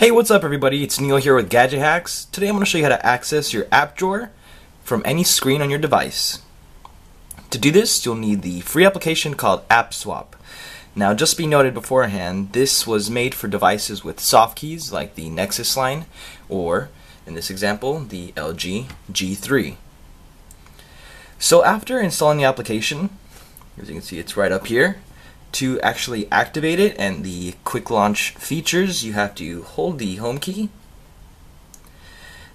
Hey, what's up everybody? It's Neil here with Gadget Hacks. Today I'm going to show you how to access your app drawer from any screen on your device. To do this, you'll need the free application called AppSwap. Now, just be noted beforehand, this was made for devices with soft keys like the Nexus line or, in this example, the LG G3. So after installing the application, as you can see it's right up here, to actually activate it and the quick launch features, you have to hold the home key.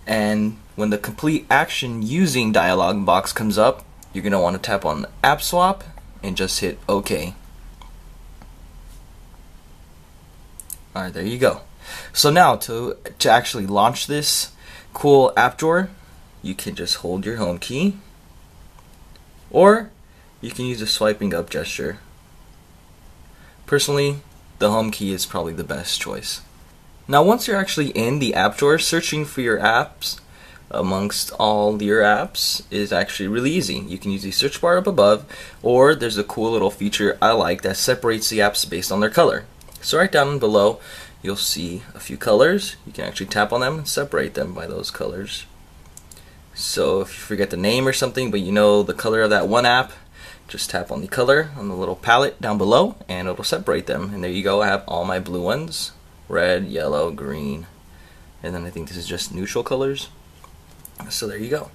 And when the complete action using dialog box comes up, you're going to want to tap on App Swap and just hit OK. Alright, there you go. So now to, to actually launch this cool app drawer, you can just hold your home key or you can use a swiping up gesture Personally, the home key is probably the best choice. Now once you're actually in the app drawer, searching for your apps amongst all your apps is actually really easy. You can use the search bar up above, or there's a cool little feature I like that separates the apps based on their color. So right down below, you'll see a few colors. You can actually tap on them and separate them by those colors. So if you forget the name or something, but you know the color of that one app, just tap on the color on the little palette down below and it'll separate them. And there you go I have all my blue ones. Red yellow green. And then I think this is just neutral colors. So there you go.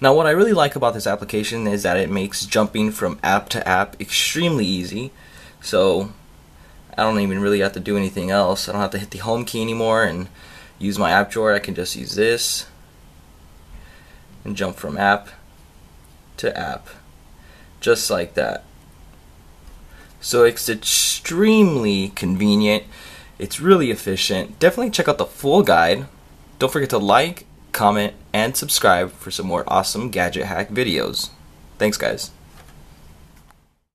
Now what I really like about this application is that it makes jumping from app to app extremely easy. So I don't even really have to do anything else. I don't have to hit the home key anymore and use my app drawer. I can just use this and jump from app to app just like that. So it's extremely convenient. It's really efficient. Definitely check out the full guide. Don't forget to like, comment, and subscribe for some more awesome gadget hack videos. Thanks guys.